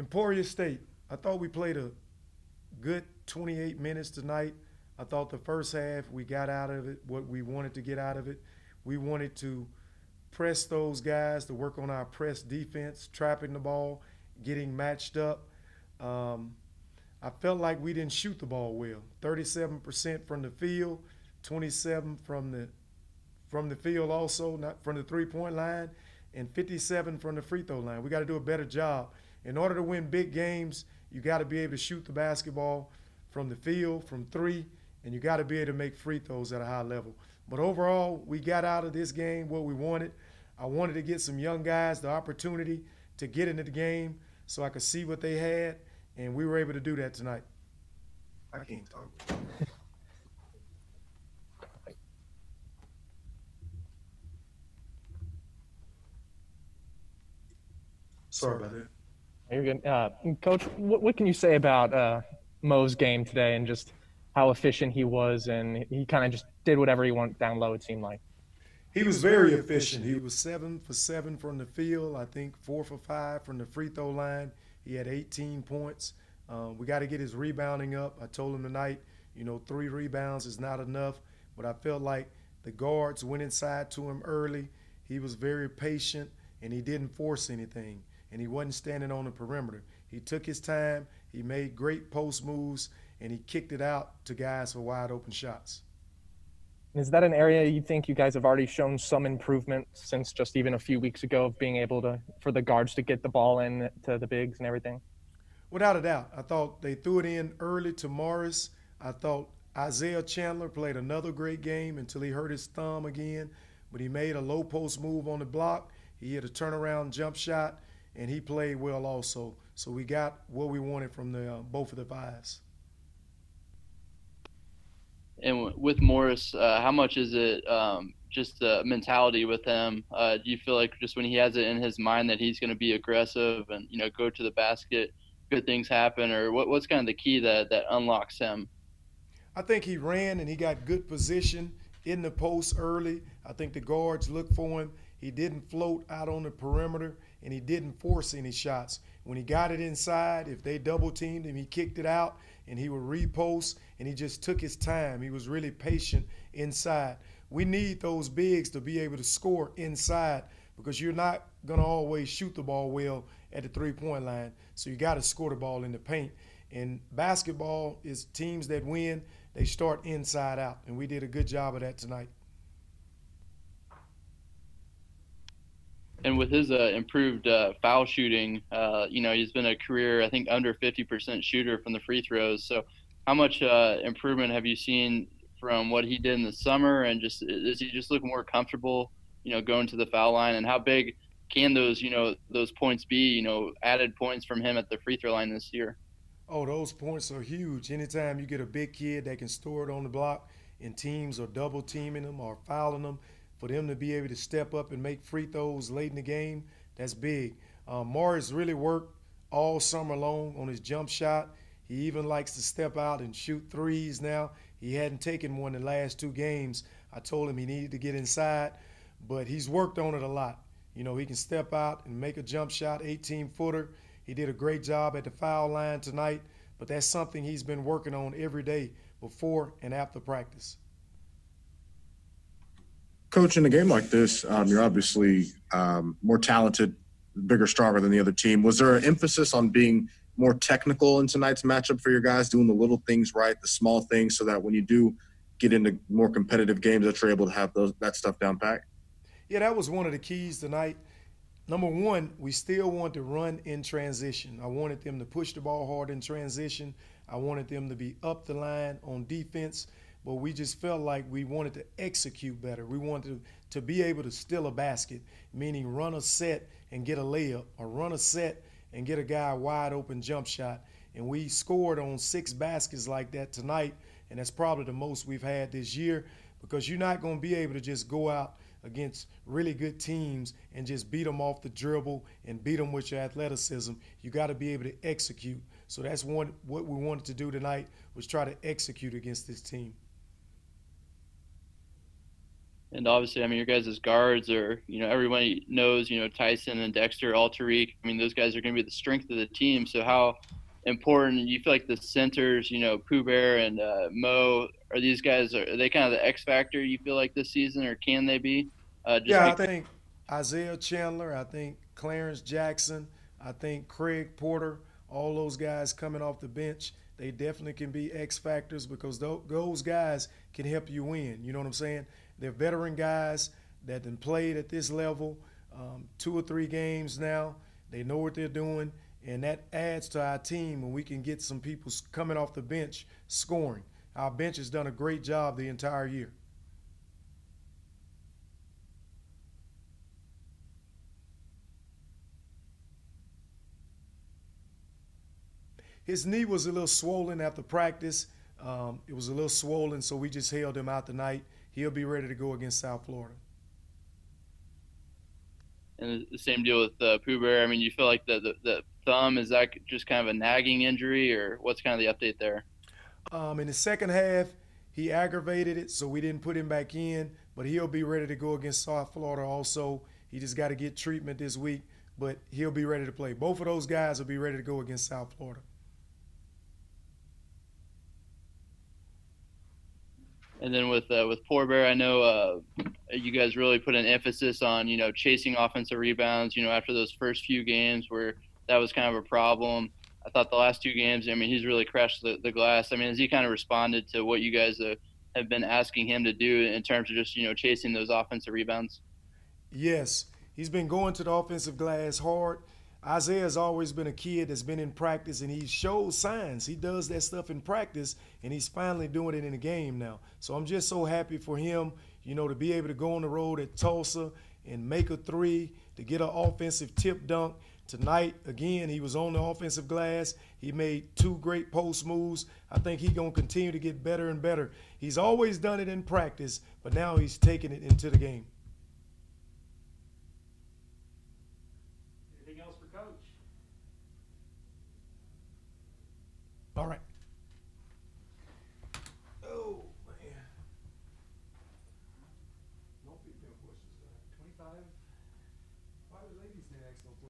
Emporia State, I thought we played a good 28 minutes tonight. I thought the first half we got out of it what we wanted to get out of it. We wanted to press those guys to work on our press defense, trapping the ball, getting matched up. Um, I felt like we didn't shoot the ball well. 37% from the field, 27 from the from the field also, not from the three-point line, and 57 from the free throw line. We got to do a better job. In order to win big games, you got to be able to shoot the basketball from the field, from three, and you got to be able to make free throws at a high level. But overall, we got out of this game what we wanted. I wanted to get some young guys the opportunity to get into the game so I could see what they had, and we were able to do that tonight. I can't talk. Sorry about that. You're good. Uh, Coach, what, what, can you say about uh, Mo's game today and just how efficient he was? And he kind of just did whatever he wanted down low, it seemed like. He was very efficient. He was seven for seven from the field. I think four for five from the free throw line. He had 18 points. Um, we got to get his rebounding up. I told him tonight, you know, three rebounds is not enough, but I felt like the guards went inside to him early. He was very patient and he didn't force anything and he wasn't standing on the perimeter. He took his time. He made great post moves and he kicked it out to guys for wide open shots. Is that an area you think you guys have already shown some improvement since just even a few weeks ago of being able to for the guards to get the ball in to the bigs and everything? Without a doubt. I thought they threw it in early to Morris. I thought Isaiah Chandler played another great game until he hurt his thumb again, but he made a low post move on the block. He hit a turnaround jump shot, and he played well also. So we got what we wanted from the uh, both of the fives. And with Morris, uh, how much is it um, just the mentality with him? Uh, do you feel like just when he has it in his mind that he's going to be aggressive and you know go to the basket, good things happen, or what, what's kind of the key that that unlocks him? I think he ran and he got good position in the post early. I think the guards looked for him. He didn't float out on the perimeter and he didn't force any shots. When he got it inside, if they double teamed him, he kicked it out and he would repost and he just took his time. He was really patient inside. We need those bigs to be able to score inside because you're not going to always shoot the ball well at the three point line. So you got to score the ball in the paint. And basketball is teams that win, they start inside out. And we did a good job of that tonight. And with his uh, improved uh, foul shooting, uh, you know, he's been a career, I think, under 50% shooter from the free throws. So, how much uh, improvement have you seen from what he did in the summer? And just does he just look more comfortable, you know, going to the foul line? And how big can those, you know, those points be, you know, added points from him at the free throw line this year? Oh, those points are huge. Anytime you get a big kid that can store it on the block, and teams are double teaming them or fouling them for them to be able to step up and make free throws late in the game, that's big. Um, Morris really worked all summer long on his jump shot. He even likes to step out and shoot threes now. He hadn't taken one in the last two games. I told him he needed to get inside, but he's worked on it a lot. You know, he can step out and make a jump shot, 18 footer. He did a great job at the foul line tonight, but that's something he's been working on every day before and after practice. Coach, in a game like this, um, you're obviously um, more talented, bigger, stronger than the other team. Was there an emphasis on being more technical in tonight's matchup for your guys, doing the little things right, the small things, so that when you do get into more competitive games, that you're able to have those that stuff down pat? Yeah, that was one of the keys tonight. Number one, we still want to run in transition. I wanted them to push the ball hard in transition. I wanted them to be up the line on defense but we just felt like we wanted to execute better. We wanted to, to be able to steal a basket, meaning run a set and get a layup, or run a set and get a guy a wide open jump shot. And we scored on six baskets like that tonight, and that's probably the most we've had this year because you're not going to be able to just go out against really good teams and just beat them off the dribble and beat them with your athleticism. You got to be able to execute. So that's one what we wanted to do tonight was try to execute against this team. And obviously, I mean, your guys' as guards are, you know, everybody knows, you know, Tyson and Dexter, Tariq. I mean, those guys are going to be the strength of the team. So, how important you feel like the centers, you know, Poor Bear and uh, Mo, are these guys, are, they kind of the X factor you feel like this season, or can they be? Uh, yeah, I think Isaiah Chandler, I think Clarence Jackson, I think Craig Porter, all those guys coming off the bench, they definitely can be X factors because those guys can help you win. You know what I'm saying? They're veteran guys that have played at this level um, two or three games now. They know what they're doing, and that adds to our team when we can get some people coming off the bench scoring. Our bench has done a great job the entire year. His knee was a little swollen after practice. Um, it was a little swollen, so we just held him out tonight he'll be ready to go against South Florida. And the same deal with uh, Poor Bear. I mean, you feel like the, the, the thumb is that just kind of a nagging injury, or what's kind of the update there? Um, in the second half, he aggravated it, so we didn't put him back in. But he'll be ready to go against South Florida. Also, he just got to get treatment this week, but he'll be ready to play. Both of those guys will be ready to go against South Florida. And then with uh, with Poor Bear, I know uh, you guys really put an emphasis on you know chasing offensive rebounds. You know after those first few games where that was kind of a problem. I thought the last two games, I mean, he's really crashed the, the glass. I mean, has he kind of responded to what you guys uh, have been asking him to do in terms of just you know chasing those offensive rebounds? Yes, he's been going to the offensive glass hard. Isaiah has always been a kid that's been in practice and he shows signs. He does that stuff in practice and he's finally doing it in the game now. So I'm just so happy for him, you know, to be able to go on the road at Tulsa and make a three, to get an offensive tip dunk. Tonight, again, he was on the offensive glass. He made two great post moves. I think he's going to continue to get better and better. He's always done it in practice, but now he's taking it into the game.